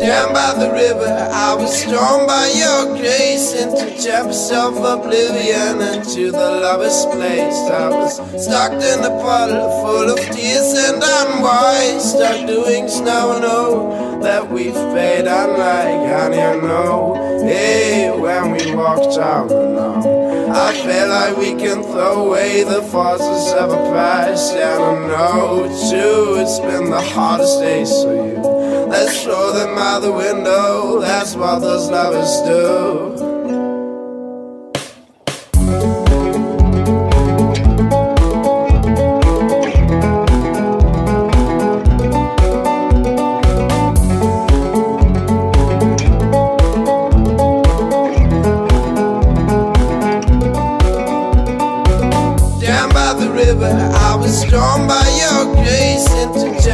Down by the river, I was drawn by your grace into chambers of oblivion, into the lover's place. I was stuck in a puddle full of tears and unwise, stuck doing snow and oh that we've paid unlike and know. Hey, when we walked out alone, I feel like we can throw away the forces of a past, and I know too it's been the hardest days for you. Let's throw them out the window, that's what those lovers do.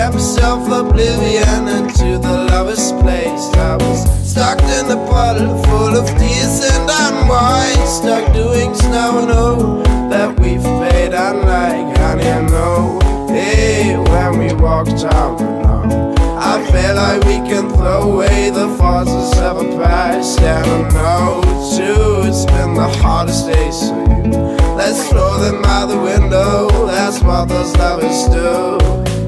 Chambers of oblivion, into the lover's place. I was stuck in a puddle full of tears and I'm unwise, stuck doing snow and oh that we've paid unlike honey and know. Hey, when we walked out alone, I feel like we can throw away the forces of a past, and I know too it's been the hardest days for you. Let's throw them out the window, that's what those lovers do.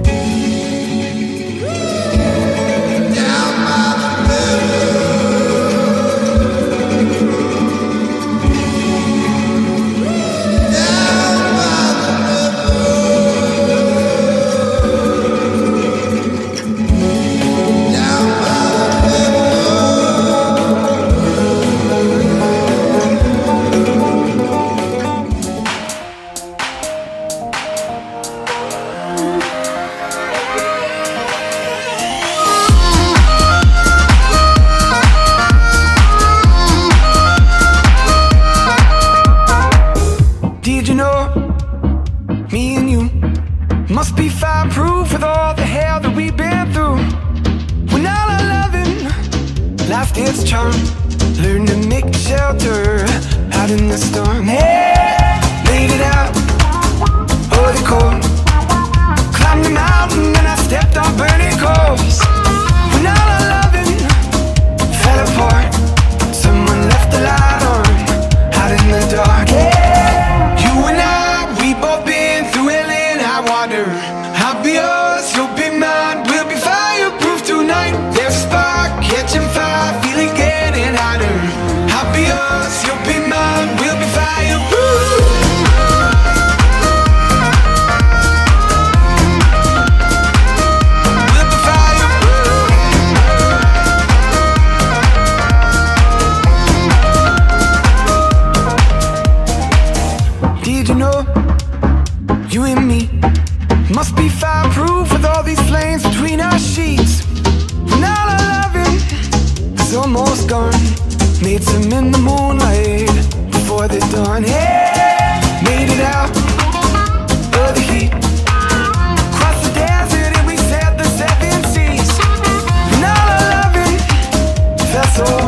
Lost its charm, learn to make shelter out in the storm. Hey, made it out, oh the cold. Climbed the mountain and I stepped on burning coals. When all our loving fell apart, someone left the almost gone, made some in the moonlight before the dawn. Hey, made it out of the heat. Crossed the desert and we sailed the seven seas. When all our loving felt so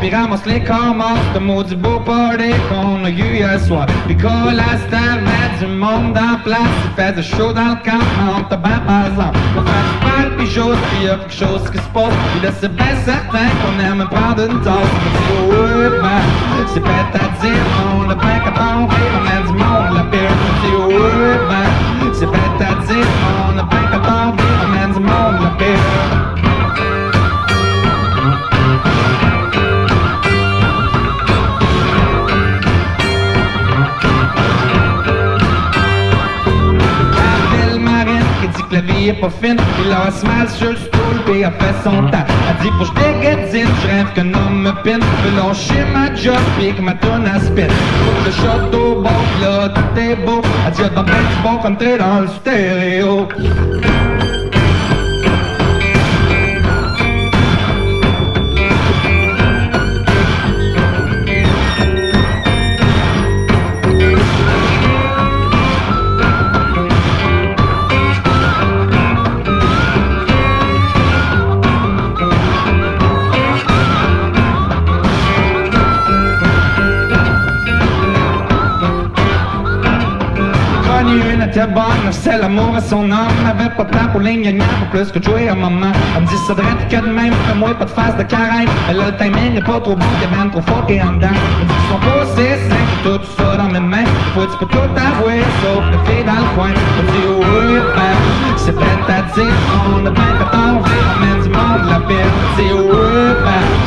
puis ramasse les commences de maudit beau party qu'on a eu hier soir. Puis quand la star met du monde en place, il fait du show dans le camp, on te bat par exemple. On fait du mal, puis chose, puis y a quelque chose qui se passe. Puis là, c'est bien certain qu'on aime prendre une tasse. Dit, ouais, ben, c'est bête à dire, on a bien qu'à est pas fine Il a mal sur le stool puis a fait son temps. Elle dit pour que je je rêve qu'un homme me pine. Peut lâcher ma job puis que ma tonne à spin. Faut que le château bon, pis là tout est beau. Elle dit y'a du bon comme t'es dans le stéréo était bonne, c'est l'amour à son âme. N'avait pas de temps pour les gna pour plus que jouer à maman. Elle me dit ça devrait être que de même, fais-moi pas de face de carême. Elle a le timing est pas trop bon, t'es même trop fort et en dedans. Elle me dit son posé, c'est tout ça dans mes mains. Faut tu peux tout avouer, sauf le fait dans le coin. Elle dit oh oui, ben, c'est bête à dire On a bien fait enlever, on mène du monde la paix. Elle dit oh oui, ben,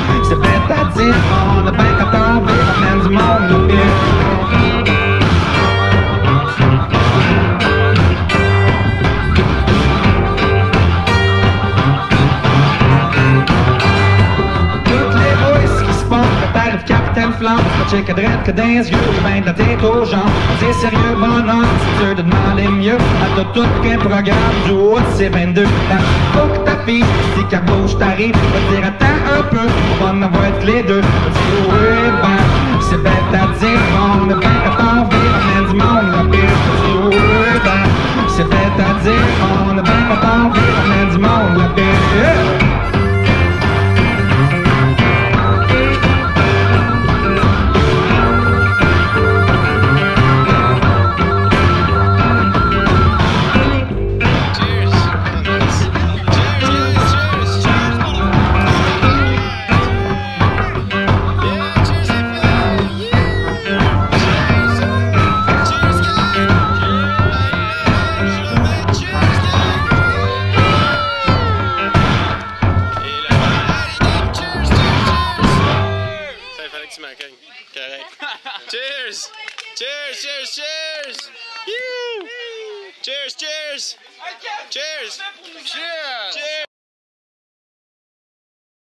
check à droite que dans les yeux, bain de la tête aux jambes C'est sérieux, bonhomme, c'est dur de demander mieux. Elle a tout qu'un programme du haut de ses 22 ans Faut que ta fille, si qu'elle bouge, t'arrives Va dire attends un peu, on va en avoir les deux. Oui,